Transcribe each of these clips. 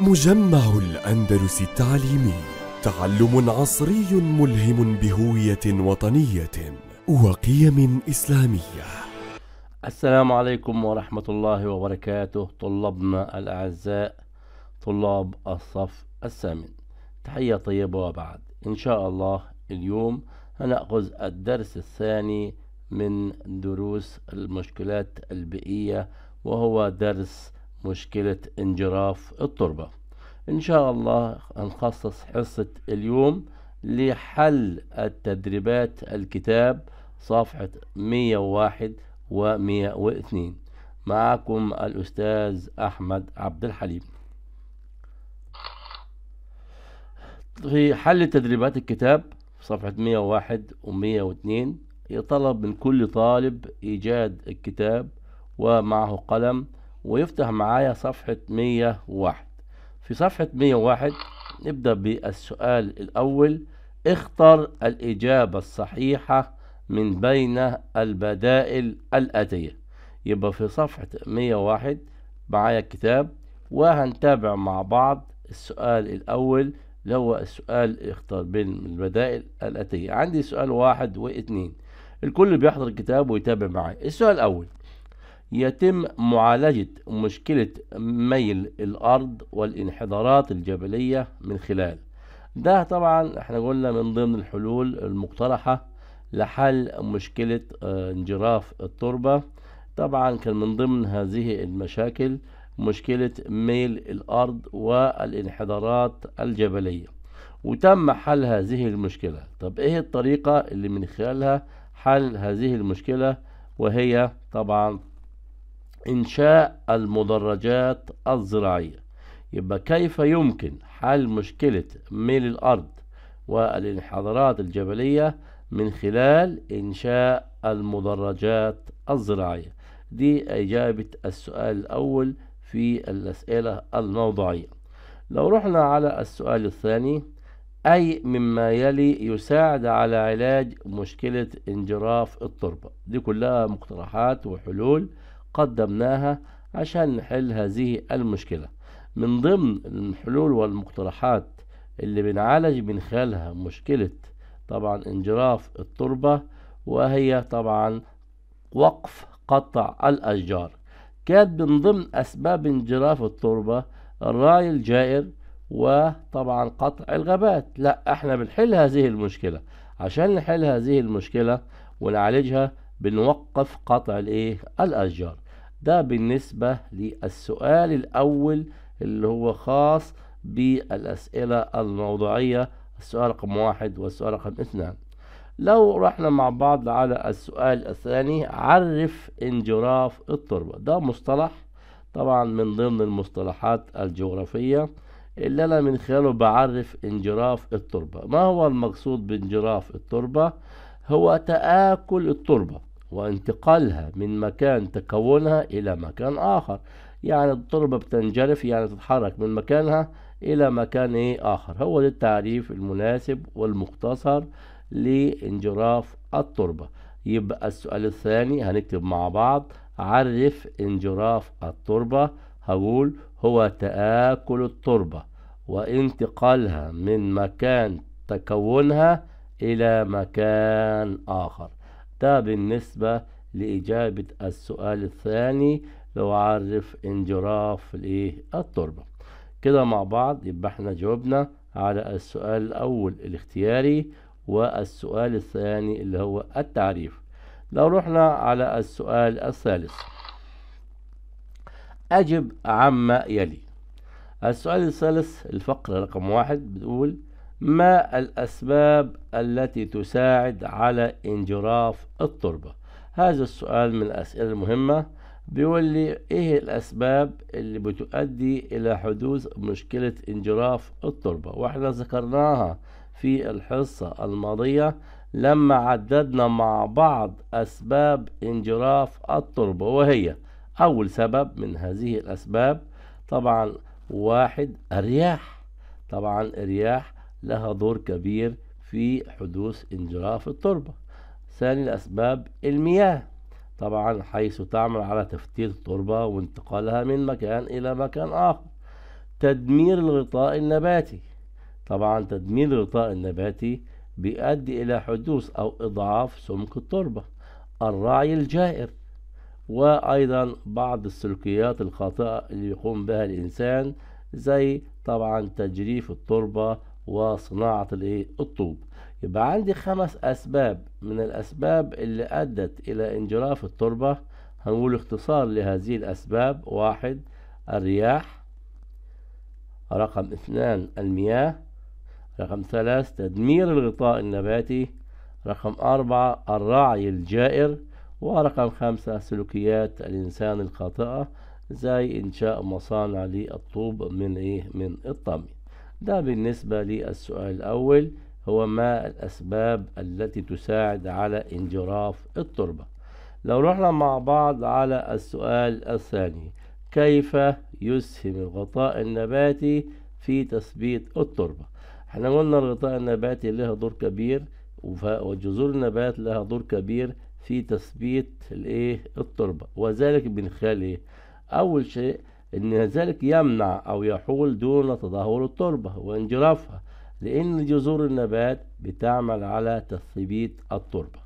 مجمع الأندلس التعليمي تعلم عصري ملهم بهوية وطنية وقيم إسلامية. السلام عليكم ورحمة الله وبركاته طلابنا الأعزاء طلاب الصف الثامن. تحية طيبة وبعد. إن شاء الله اليوم هنأخذ الدرس الثاني من دروس المشكلات البيئية وهو درس مشكلة انجراف التربة. إن شاء الله هنخصص حصة اليوم لحل التدريبات الكتاب صفحة 101 و 102 معكم الأستاذ أحمد عبد الحليم. في حل تدريبات الكتاب صفحة 101 و 102 يطلب من كل طالب إيجاد الكتاب ومعه قلم ويفتح معايا صفحة 101 في صفحة 101 نبدأ بالسؤال الأول. اختر الإجابة الصحيحة من بين البدائل الآتية. يبقى في صفحة 101 معايا الكتاب وهنتابع مع بعض السؤال الأول اللي هو السؤال اختار بين البدائل الآتية. عندي سؤال واحد واثنين الكل بيحضر الكتاب ويتابع معي السؤال الأول. يتم معالجة مشكلة ميل الأرض والانحدارات الجبلية من خلال. ده طبعا إحنا قلنا من ضمن الحلول المقترحة لحل مشكلة انجراف التربة. طبعا كان من ضمن هذه المشاكل مشكلة ميل الأرض والانحدارات الجبلية. وتم حل هذه المشكلة. طب إيه الطريقة اللي من خلالها حل هذه المشكلة؟ وهي طبعا إنشاء المدرجات الزراعية. يبقى كيف يمكن حل مشكلة ميل الأرض والانحدارات الجبلية من خلال إنشاء المدرجات الزراعية؟ دي إجابة السؤال الأول في الأسئلة الموضوعية. لو رحنا على السؤال الثاني أي مما يلي يساعد على علاج مشكلة انجراف التربة؟ دي كلها مقترحات وحلول قدمناها عشان نحل هذه المشكلة. من ضمن الحلول والمقترحات اللي بنعالج من خلالها مشكلة طبعا انجراف التربة وهي طبعا وقف قطع الأشجار. كانت من ضمن أسباب انجراف التربة الرعي الجائر وطبعا قطع الغابات. لا إحنا بنحل هذه المشكلة. عشان نحل هذه المشكلة ونعالجها بنوقف قطع الإيه؟ الأشجار. ده بالنسبة للسؤال الأول اللي هو خاص بالأسئلة الموضوعية السؤال رقم واحد والسؤال رقم اثنان. لو رحنا مع بعض على السؤال الثاني عرف انجراف التربة. ده مصطلح طبعا من ضمن المصطلحات الجغرافية اللي أنا من خلاله بعرف انجراف التربة. ما هو المقصود بانجراف التربة؟ هو تآكل التربة. وانتقالها من مكان تكونها إلى مكان آخر. يعني التربة بتنجرف يعني تتحرك من مكانها إلى مكان إيه آخر. هو ده التعريف المناسب والمختصر لانجراف التربة. يبقى السؤال الثاني هنكتب مع بعض عرف انجراف التربة. هقول هو تآكل التربة وانتقالها من مكان تكونها إلى مكان آخر. ده بالنسبة لإجابة السؤال الثاني لو عرف انجراف الايه التربة. كده مع بعض يبقى إحنا جاوبنا على السؤال الأول الاختياري والسؤال الثاني اللي هو التعريف. لو رحنا على السؤال الثالث. أجب عما يلي. السؤال الثالث الفقرة رقم واحد بتقول ما الأسباب التي تساعد على انجراف التربة؟ هذا السؤال من الأسئلة المهمة. بيقول لي إيه الأسباب اللي بتؤدي إلى حدوث مشكلة انجراف التربة؟ وإحنا ذكرناها في الحصة الماضية. لما عددنا مع بعض أسباب انجراف التربة وهي أول سبب من هذه الأسباب طبعا واحد الرياح. طبعا الرياح لها دور كبير في حدوث انجراف التربة. ثاني الأسباب المياه. طبعا حيث تعمل على تفتيت التربة وانتقالها من مكان إلى مكان آخر. تدمير الغطاء النباتي. طبعا تدمير الغطاء النباتي بيؤدي إلى حدوث أو إضعاف سمك التربة. الرعي الجائر. وأيضا بعض السلوكيات الخاطئة اللي يقوم بها الإنسان زي طبعا تجريف التربة وصناعة الإيه؟ الطوب. يبقى عندي خمس أسباب من الأسباب اللي أدت إلى انجراف التربة. هنقول اختصار لهذه الأسباب. واحد الرياح. رقم اثنان المياه. رقم ثلاث تدمير الغطاء النباتي. رقم أربعة الرعي الجائر. ورقم خمسة سلوكيات الإنسان الخاطئة زي إنشاء مصانع للطوب من إيه؟ من الطمي. ده بالنسبة للسؤال الأول هو ما الأسباب التي تساعد على انجراف التربة؟ لو رحنا مع بعض على السؤال الثاني كيف يسهم الغطاء النباتي في تثبيت التربة؟ إحنا قلنا الغطاء النباتي له دور كبير وجذور النبات لها دور كبير في تثبيت الإيه؟ التربة. وذلك من خلال إيه أول شيء إن ذلك يمنع أو يحول دون تدهور التربة وانجرافها لأن جذور النبات بتعمل على تثبيت التربة.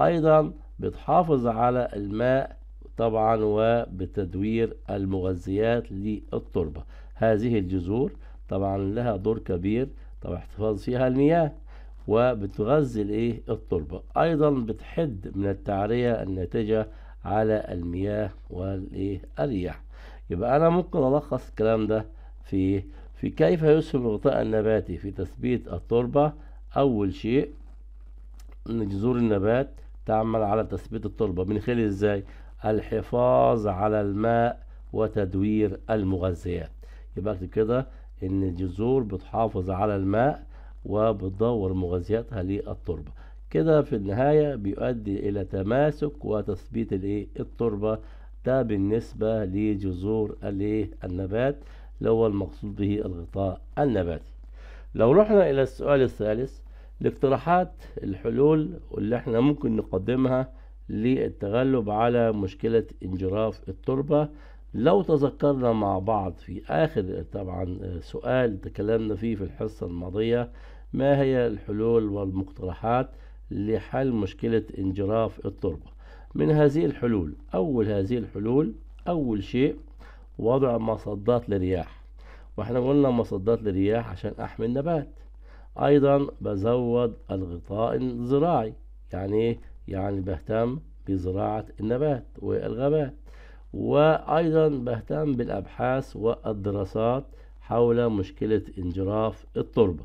أيضا بتحافظ على الماء طبعا وبتدوير المغذيات للتربة. هذه الجذور طبعا لها دور كبير طبعا احتفاظ فيها المياه وبتغذي الإيه؟ التربة. أيضا بتحد من التعرية الناتجة على المياه والإيه؟ الرياح. يبقى أنا ممكن ألخص الكلام ده في في كيف يسهم الغطاء النباتي في تثبيت التربة. أول شيء ان جذور النبات تعمل على تثبيت التربة. من خلال إزاي؟ الحفاظ على الماء وتدوير المغذيات. يبقى كده إن الجذور بتحافظ على الماء وبتدور مغذياتها للتربة. كده في النهاية بيؤدي إلى تماسك وتثبيت الإيه؟ التربة. ده بالنسبة لجذور الإيه؟ النبات اللي هو المقصود به الغطاء النباتي. لو رحنا إلى السؤال الثالث الاقتراحات الحلول اللي إحنا ممكن نقدمها للتغلب على مشكلة انجراف التربة. لو تذكرنا مع بعض في آخر طبعا سؤال تكلمنا فيه في الحصة الماضية ما هي الحلول والمقترحات لحل مشكلة انجراف التربة؟ من هذه الحلول. أول هذه الحلول أول شيء وضع مصدات للرياح. وإحنا قلنا مصدات للرياح عشان أحمي النبات. أيضا بزود الغطاء الزراعي يعني إيه؟ يعني بهتم بزراعة النبات والغابات. وأيضا بهتم بالأبحاث والدراسات حول مشكلة انجراف التربة.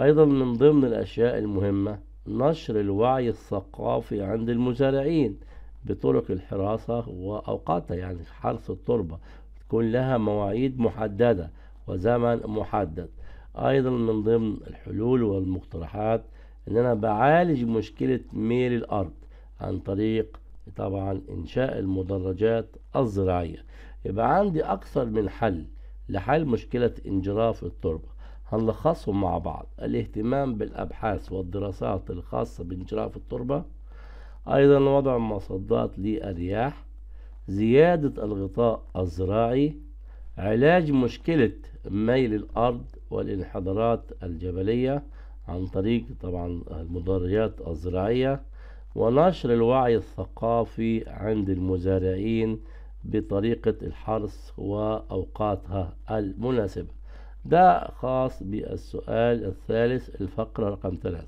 أيضا من ضمن الأشياء المهمة نشر الوعي الثقافي عند المزارعين بطرق الحراثة وأوقاتها يعني حرث التربة تكون لها مواعيد محددة وزمن محدد. أيضا من ضمن الحلول والمقترحات إن أنا بعالج مشكلة ميل الأرض عن طريق طبعا إنشاء المدرجات الزراعية. يبقى عندي أكثر من حل لحل مشكلة انجراف التربة. هنلخصهم مع بعض. الاهتمام بالأبحاث والدراسات الخاصة بانجراف التربة أيضا وضع مصدات للرياح زيادة الغطاء الزراعي علاج مشكلة ميل الأرض والانحدارات الجبلية عن طريق طبعا المدرجات الزراعية ونشر الوعي الثقافي عند المزارعين بطريقة الحرث وأوقاتها المناسبة. ده خاص بالسؤال الثالث الفقرة رقم ثلاثة.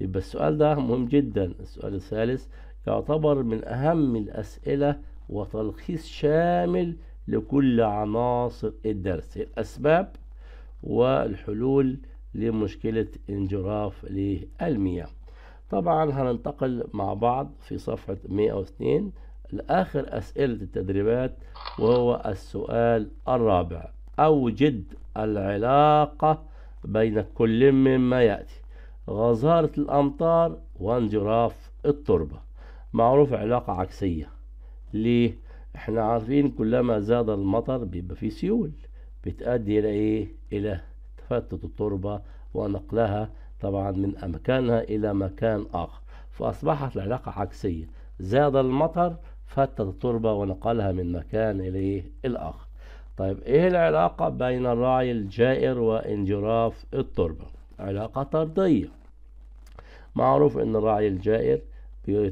يبقى السؤال ده مهم جدا. السؤال الثالث يعتبر من أهم الأسئلة وتلخيص شامل لكل عناصر الدرس. الأسباب والحلول لمشكلة انجراف للمياه. طبعا هننتقل مع بعض في صفحة 102 لآخر أسئلة التدريبات وهو السؤال الرابع. أوجد العلاقة بين كل مما يأتي. غزارة الأمطار وانجراف التربة. معروف علاقة عكسية. ليه؟ إحنا عارفين كلما زاد المطر بيبقى فيه سيول. بتؤدي إلى إيه؟ إلى تفتت التربة ونقلها طبعا من مكانها إلى مكان آخر. فأصبحت العلاقة عكسية. زاد المطر فتت التربة ونقلها من مكان إلى الآخر. طيب إيه العلاقة بين الرعي الجائر وانجراف التربة؟ علاقة طردية. معروف إن الرعي الجائر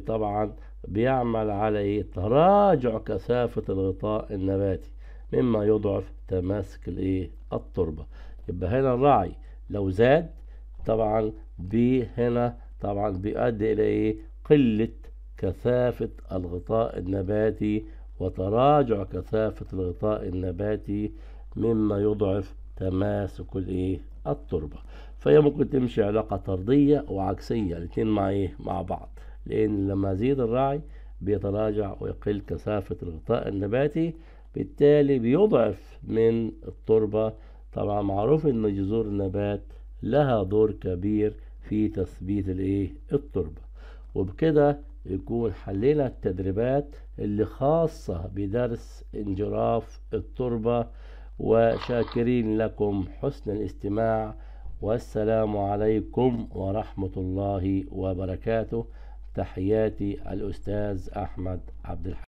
طبعا بيعمل على تراجع كثافة الغطاء النباتي مما يضعف تماسك الإيه؟ التربة. يبقى هنا الرعي لو زاد طبعا بي هنا طبعا بيؤدي إلى إيه؟ قلة كثافة الغطاء النباتي وتراجع كثافة الغطاء النباتي مما يضعف تماسك الايه التربة. فهي ممكن تمشي علاقة طردية وعكسية الاتنين مع إيه مع بعض. لأن لما يزيد الرعي بيتراجع ويقل كثافة الغطاء النباتي بالتالي بيضعف من التربة. طبعا معروف إن جذور النبات لها دور كبير في تثبيت الايه التربة. وبكده يكون حلينا التدريبات اللي خاصة بدرس انجراف التربة وشاكرين لكم حسن الاستماع. والسلام عليكم ورحمة الله وبركاته. تحياتي الأستاذ أحمد عبد الحميد